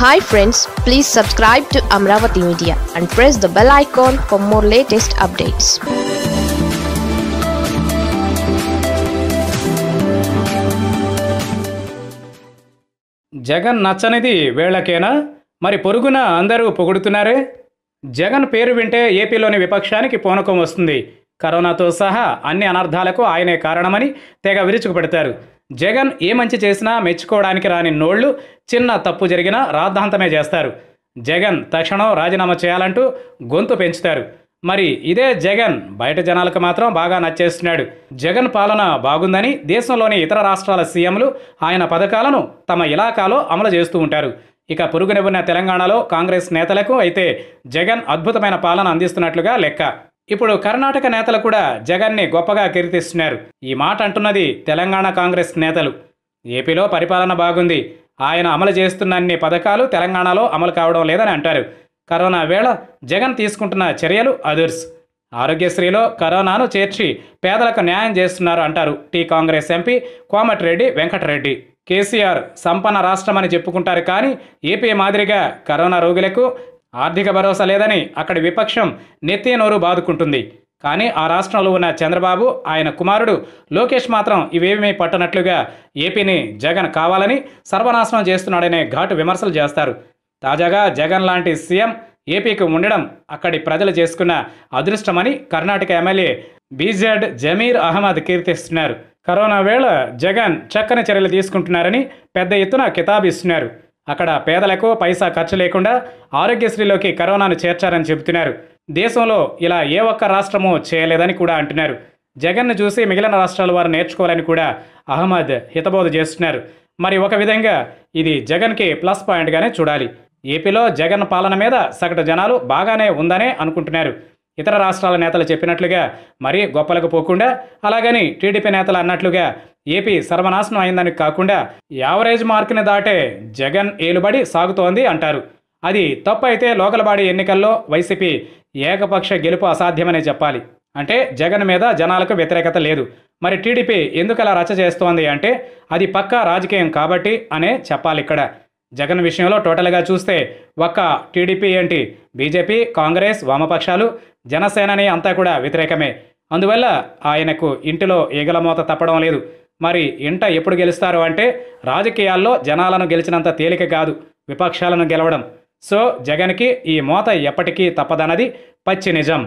Hi friends please subscribe to Amaravati media and press the bell icon for more latest updates Jagan నచ్చనిది వేళకేనా? మరి పొరుగున అందరూ పొగుడుతున్నారే? జగన్ పేరు వింటే ఏపీలోని విపక్షానికి పూనకం వస్తుంది. కరోనాతో సహా అన్ని అనర్థాలకు ఆయనే కారణమని తెగ విరుచుకు పెడతారు జగన్ ఏ మంచి చేసినా మెచ్చుకోవడానికి రాని నోళ్ళు చిన్న తప్పు జరిగినా రాద్ధాంతమే చేస్తారు. జగన్ తక్షణం రాజీనామా చేయాలంటూ గొంతు పెంచుతారు. మరి ఇదే జగన్ బయట జనాలకు మాత్రం బాగా నచ్చేస్తున్నాడు. జగన్ పాలన బాగుందని దేశంలోని ఇతర రాష్ట్రాల సీఎంలు ఆయన పథకాలను తమ ఇలాకాలో అమలు చేస్తూ ఉంటారు. ఇక పొరుగునెబున్న తెలంగాణలో కాంగ్రెస్ నేతలకు అయితే జగన్ అద్భుతమైన పాలన అందిస్తున్నట్లుగా లెక్క. ఇప్పుడు కర్ణాటక నేతలు కూడా జగన్ని గొప్పగా కీర్తిస్తున్నారు. ఈ మాట అంటున్నది తెలంగాణ కాంగ్రెస్ నేతలు. ఏపీలో పరిపాలన బాగుంది. ఆయన అమలు చేస్తున్న అన్ని పథకాలు తెలంగాణలో అమలు కావడం లేదని అంటారు. కరోనా వేళ జగన్ తీసుకుంటున్న చర్యలు అదుర్స్. ఆరోగ్యశ్రీలో కరోనాను చేర్చి పేదలకు న్యాయం చేస్తున్నారు అంటారు టీ కాంగ్రెస్ ఎంపీ కోమటిరెడ్డి వెంకటరెడ్డి. కేసీఆర్ సంపన్న రాష్ట్రమని చెప్పుకుంటారు కానీ ఏపీ మాదిరిగా కరోనా రోగులకు ఆర్థిక భరోసా లేదని అక్కడి విపక్షం నెత్తి నోరు బాదుకుంటుంది. కానీ ఆ రాష్ట్రంలో ఉన్న చంద్రబాబు ఆయన కుమారుడు లోకేష్ మాత్రం ఇవేమీ పట్టనట్లుగా ఏపీని జగన్ కావాలని సర్వనాశనం చేస్తున్నాడనే ఘాటు విమర్శలు చేస్తారు. తాజాగా జగన్ లాంటి సీఎం ఏపీకి ఉండడం అక్కడి ప్రజలు చేసుకున్న అదృష్టమని కర్ణాటక ఎమ్మెల్యే బీజెడ్ జమీర్ అహ్మద్ కీర్తిస్తున్నారు. కరోనా వేళ జగన్ చక్కని చర్యలు తీసుకుంటున్నారని పెద్ద ఎత్తున కితాబిస్తున్నారు. అక్కడ పేదలకు పైసా ఖర్చు లేకుండా ఆరోగ్యశ్రీలోకి కరోనాను చేర్చారని చెబుతున్నారు. దేశంలో ఇలా ఏ ఒక్క రాష్ట్రమూ చేయలేదని కూడా అంటున్నారు. జగన్ను చూసి మిగిలిన రాష్ట్రాల వారు నేర్చుకోవాలని కూడా అహ్మద్ హితబోధ చేస్తున్నారు. మరి ఒక విధంగా ఇది జగన్కి ప్లస్ పాయింట్గానే చూడాలి. ఏపీలో జగన్ పాలన మీద సగటు జనాలు బాగానే ఉందనే అనుకుంటున్నారు. ఇతర రాష్ట్రాల నేతలు చెప్పినట్లుగా మరీ గొప్పలకు పోకుండా అలాగని టీడీపీ నేతలు అన్నట్లుగా ఏపీ సర్వనాశనం అయిందని కాకుండా యావరేజ్ మార్కుని దాటే జగన్ ఏలుబడి సాగుతోంది అంటారు. అది తప్పు అయితే లోకల్ బాడీ ఎన్నికల్లో వైసీపీ ఏకపక్ష గెలుపు అసాధ్యమనే చెప్పాలి. అంటే జగన్ మీద జనాలకు వ్యతిరేకత లేదు. మరి టీడీపీ ఎందుకు అలా రచ్చ చేస్తోంది అంటే అది పక్కా రాజకీయం కాబట్టి అనే చెప్పాలి ఇక్కడ. జగన్ విషయంలో టోటల్గా చూస్తే ఒక్క టీడీపీ ఏంటి? బీజేపీ కాంగ్రెస్ వామపక్షాలు జనసేనని అంతా కూడా వ్యతిరేకమే. అందువల్ల ఆయనకు ఇంటిలో ఈగలమోత తప్పడం లేదు. మరి ఇంట ఎప్పుడు గెలుస్తారు అంటే రాజకీయాల్లో జనాలను గెలిచినంత తేలిక కాదు విపక్షాలను గెలవడం. సో జగన్కి ఈ మోత ఎప్పటికీ తప్పదన్నది పచ్చి నిజం.